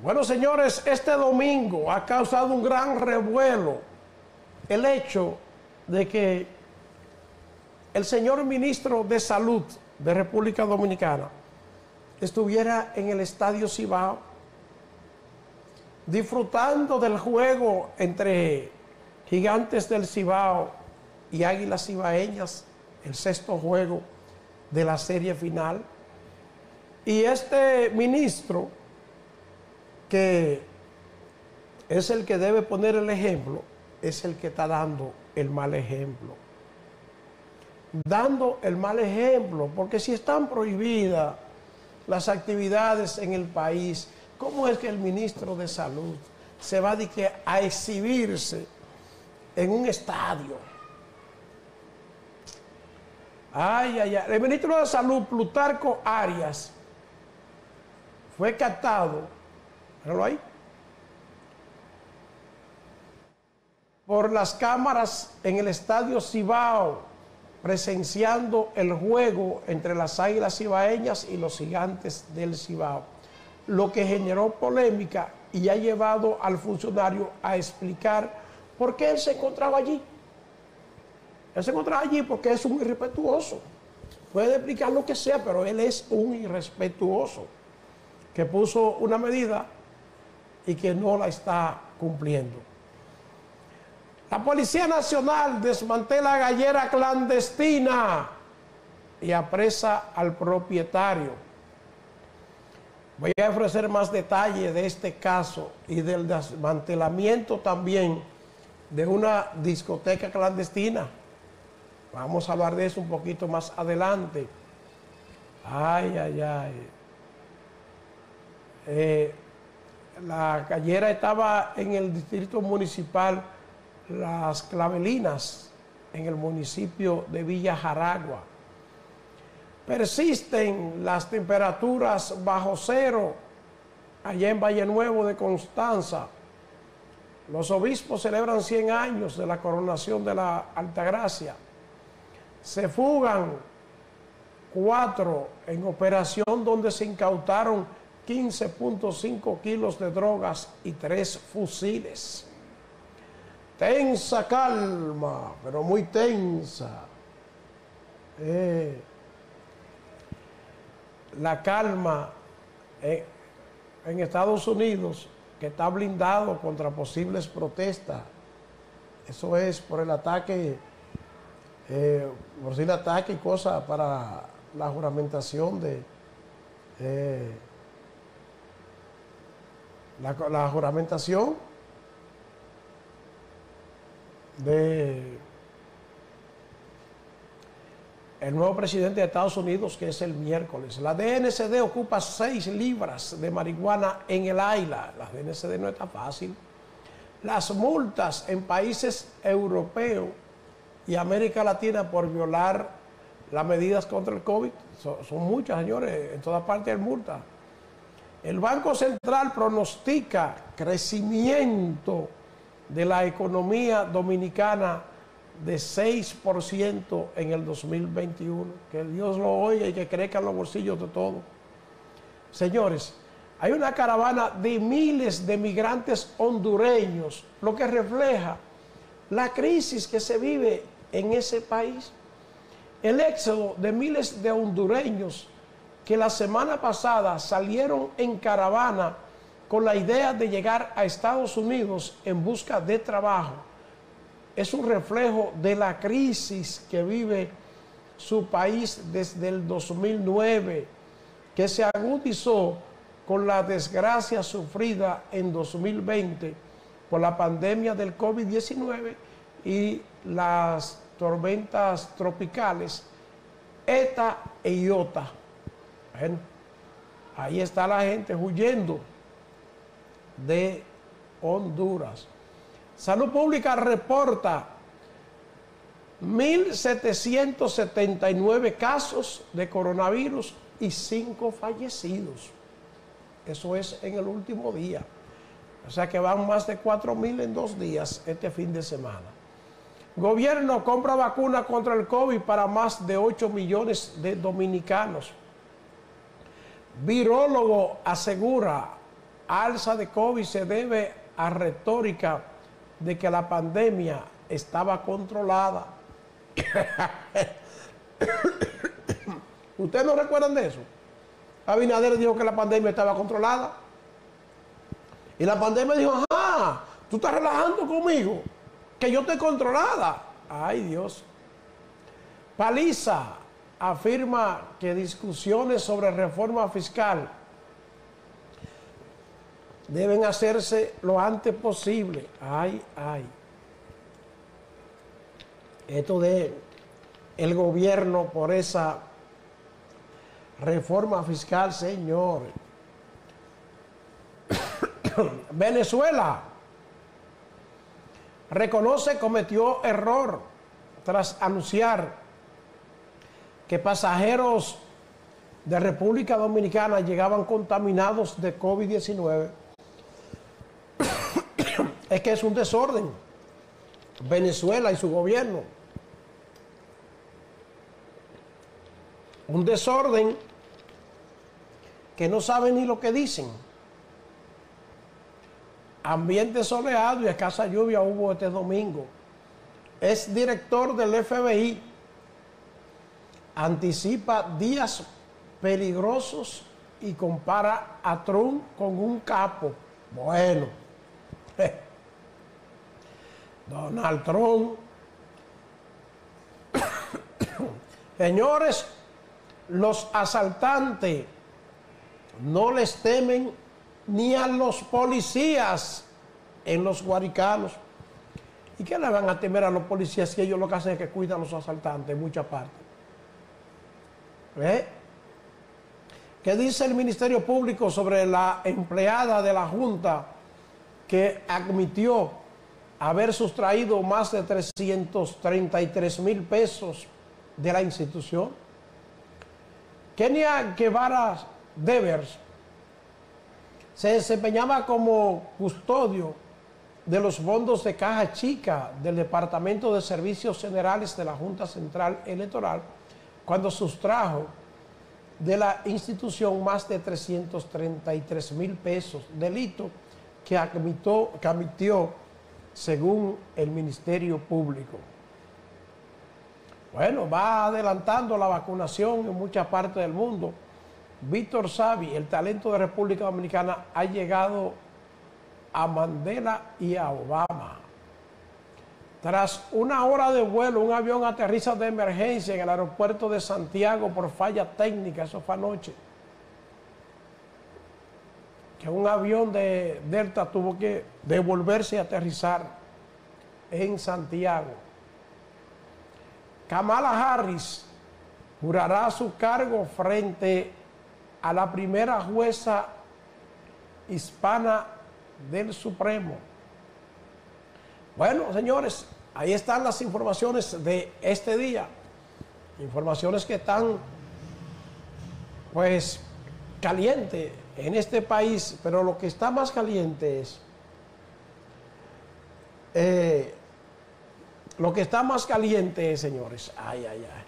Bueno, señores, este domingo ha causado un gran revuelo el hecho de que el señor ministro de Salud de República Dominicana estuviera en el Estadio Cibao disfrutando del juego entre Gigantes del Cibao y Águilas Cibaeñas, el sexto juego de la serie final. Y este ministro que es el que debe poner el ejemplo, es el que está dando el mal ejemplo. Dando el mal ejemplo, porque si están prohibidas las actividades en el país, ¿cómo es que el ministro de Salud se va a, exhibirse en un estadio? Ay, ay, ay. El ministro de Salud, Plutarco Arias, fue captado Por las cámaras en el estadio Cibao, presenciando el juego entre las águilas cibaeñas y los gigantes del Cibao, lo que generó polémica y ha llevado al funcionario a explicar por qué él se encontraba allí. Él se encontraba allí porque es un irrespetuoso. Puede explicar lo que sea, pero él es un irrespetuoso que puso una medida y que no la está cumpliendo. La Policía Nacional desmantela gallera clandestina y apresa al propietario. Voy a ofrecer más detalles de este caso y del desmantelamiento también de una discoteca clandestina. Vamos a hablar de eso un poquito más adelante. Ay, ay, ay. Eh, la gallera estaba en el distrito municipal Las Clavelinas, en el municipio de Villa Jaragua. Persisten las temperaturas bajo cero allá en Valle Nuevo de Constanza. Los obispos celebran 100 años de la coronación de la Altagracia. Se fugan cuatro en operación donde se incautaron 15.5 kilos de drogas y tres fusiles. Tensa calma, pero muy tensa. Eh, la calma eh, en Estados Unidos, que está blindado contra posibles protestas. Eso es por el ataque, eh, por el ataque y cosas para la juramentación de la, juramentación de el nuevo presidente de Estados Unidos, que es el miércoles. La DNCD ocupa seis libras de marihuana en el AILA. La DNCD no está fácil. Las multas en países europeos y América Latina por violar las medidas contra el COVID son, son muchas, señores. En todas partes hay multas. El Banco Central pronostica crecimiento de la economía dominicana de 6% en el 2021. Que Dios lo oiga y que crezcan los bolsillos de todos. Señores, hay una caravana de miles de migrantes hondureños, lo que refleja la crisis que se vive en ese país. El éxodo de miles de hondureños que la semana pasada salieron en caravana con la idea de llegar a Estados Unidos en busca de trabajo, es un reflejo de la crisis que vive su país desde el 2009, que se agudizó con la desgracia sufrida en 2020 por la pandemia del COVID-19 y las tormentas tropicales ETA e IOTA. Ahí está la gente huyendo de Honduras. Salud Pública reporta 1.779 casos de coronavirus y 5 fallecidos. Eso es en el último día. O sea que van más de 4.000 en dos días este fin de semana. Gobierno compra vacuna contra el COVID para más de 8 millones de dominicanos. Virólogo asegura alza de COVID se debe a retórica de que la pandemia estaba controlada. ¿Ustedes no recuerdan de eso? Abinader dijo que la pandemia estaba controlada. Y la pandemia dijo, ajá, tú estás relajando conmigo, que yo estoy controlada. Ay Dios. Paliza afirma que discusiones sobre reforma fiscal deben hacerse lo antes posible. Ay, ay. Esto de el gobierno por esa reforma fiscal, señor. Venezuela reconoce cometió error tras anunciar que pasajeros de República Dominicana llegaban contaminados de COVID-19. es que es un desorden. Venezuela y su gobierno. Un desorden que no saben ni lo que dicen. Ambiente soleado y escasa lluvia hubo este domingo. Es director del FBI. Anticipa días peligrosos y compara a Trump con un capo. Bueno, Donald Trump. Señores, los asaltantes no les temen ni a los policías en los guaricanos. ¿Y qué le van a temer a los policías si ellos lo que hacen es que cuidan a los asaltantes en muchas partes? ¿Eh? ¿Qué dice el Ministerio Público sobre la empleada de la Junta que admitió haber sustraído más de 333 mil pesos de la institución? Kenia Guevara Devers se desempeñaba como custodio de los fondos de caja chica del Departamento de Servicios Generales de la Junta Central Electoral cuando sustrajo de la institución más de 333 mil pesos, delito que admitió, que admitió según el Ministerio Público. Bueno, va adelantando la vacunación en muchas partes del mundo. Víctor Savi, el talento de República Dominicana, ha llegado a Mandela y a Obama. Tras una hora de vuelo, un avión aterriza de emergencia en el aeropuerto de Santiago por falla técnica, eso fue anoche. Que un avión de Delta tuvo que devolverse y aterrizar en Santiago. Kamala Harris jurará su cargo frente a la primera jueza hispana del Supremo. Bueno, señores, ahí están las informaciones de este día. Informaciones que están, pues, caliente en este país, pero lo que está más caliente es, eh, lo que está más caliente es, señores, ay, ay, ay.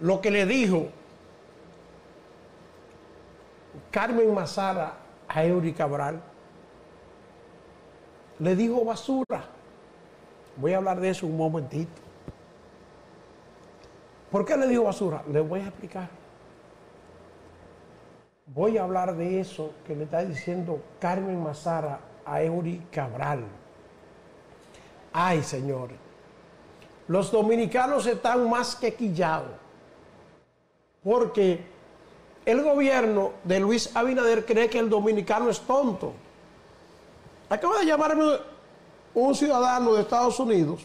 Lo que le dijo Carmen Mazara a Eury Cabral, le dijo basura. Voy a hablar de eso un momentito. ¿Por qué le dijo basura? Le voy a explicar. Voy a hablar de eso que le está diciendo Carmen Mazara a Eury Cabral. Ay, señores, los dominicanos están más que quillados porque el gobierno de Luis Abinader cree que el dominicano es tonto. Acaba de llamarme un ciudadano de Estados Unidos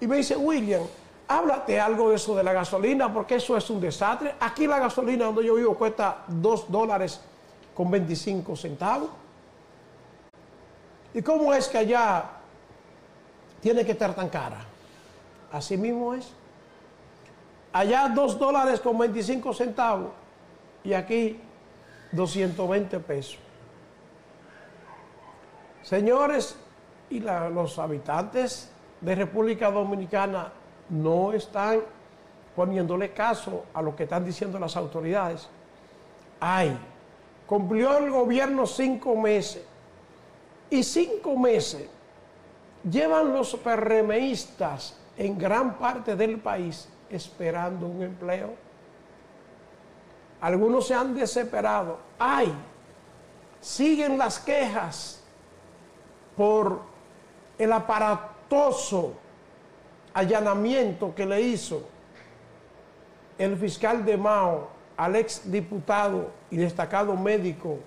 y me dice, William, háblate algo de eso de la gasolina, porque eso es un desastre. Aquí la gasolina donde yo vivo cuesta 2 dólares con 25 centavos. ¿Y cómo es que allá tiene que estar tan cara? Así mismo es. Allá 2 dólares con 25 centavos y aquí 220 pesos. Señores, y los habitantes de República Dominicana no están poniéndole caso a lo que están diciendo las autoridades. Ay, cumplió el gobierno cinco meses y cinco meses llevan los PRMistas en gran parte del país esperando un empleo. Algunos se han desesperado. Ay, siguen las quejas por el aparatoso allanamiento que le hizo el fiscal de Mao al ex diputado y destacado médico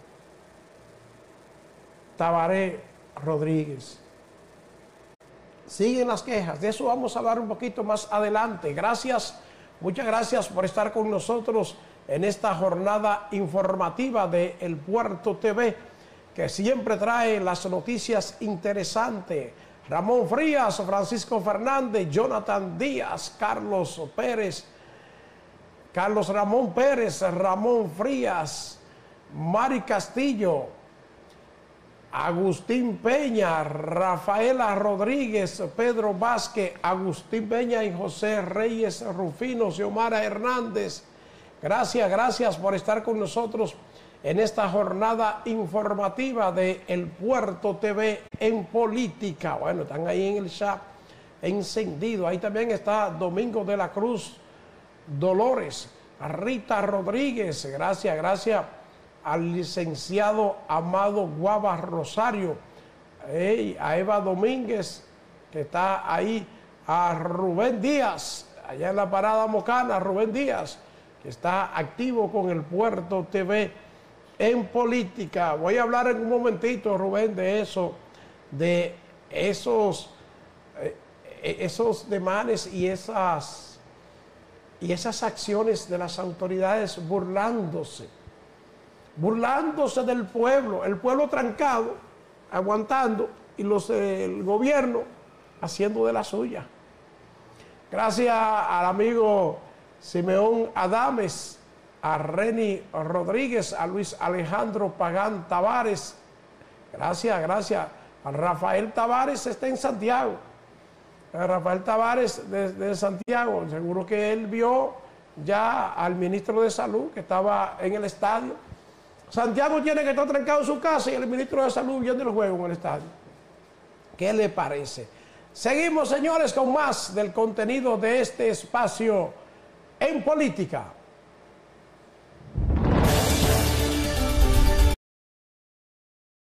Tabaré Rodríguez. Siguen las quejas, de eso vamos a hablar un poquito más adelante. Gracias, muchas gracias por estar con nosotros en esta jornada informativa de El Puerto TV, que siempre trae las noticias interesantes. Ramón Frías, Francisco Fernández, Jonathan Díaz, Carlos Pérez, Carlos Ramón Pérez, Ramón Frías, Mari Castillo, Agustín Peña, Rafaela Rodríguez, Pedro Vázquez, Agustín Peña y José Reyes Rufino, Xiomara Hernández. Gracias, gracias por estar con nosotros en esta jornada informativa de El Puerto TV en política. Bueno, están ahí en el chat encendido. Ahí también está Domingo de la Cruz Dolores, Rita Rodríguez. Gracias, gracias al licenciado Amado Guava Rosario, a Eva Domínguez, que está ahí, a Rubén Díaz, allá en la parada Mocana, Rubén Díaz, que está activo con el Puerto TV en política. Voy a hablar en un momentito, Rubén, de eso, de esos, eh, esos demanes y esas, y esas acciones de las autoridades burlándose burlándose del pueblo, el pueblo trancado, aguantando, y los el gobierno haciendo de la suya. Gracias al amigo Simeón Adames, a Reni Rodríguez, a Luis Alejandro Pagán Tavares. Gracias, gracias. Rafael Tavares está en Santiago. Rafael Tavares de Santiago, seguro que él vio ya al ministro de Salud que estaba en el estadio Santiago tiene que estar trancado en su casa y el ministro de Salud viendo el juego en el estadio. ¿Qué le parece? Seguimos, señores, con más del contenido de este espacio en política.